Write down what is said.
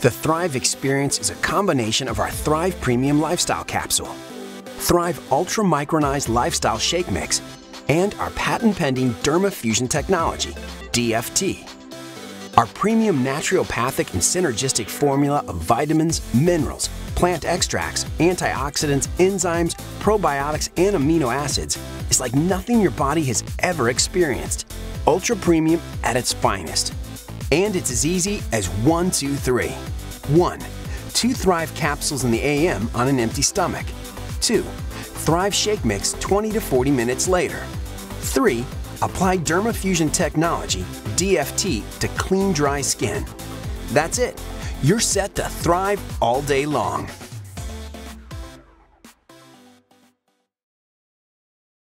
The Thrive experience is a combination of our Thrive Premium Lifestyle Capsule, Thrive Ultra Micronized Lifestyle Shake Mix, and our patent pending Dermafusion technology, DFT. Our premium naturopathic and synergistic formula of vitamins, minerals, plant extracts, antioxidants, enzymes, probiotics, and amino acids is like nothing your body has ever experienced. Ultra premium at its finest. And it's as easy as one, two, three. One, two Thrive capsules in the AM on an empty stomach. Two, Thrive Shake Mix 20 to 40 minutes later. Three, apply Dermafusion technology, DFT, to clean dry skin. That's it. You're set to thrive all day long.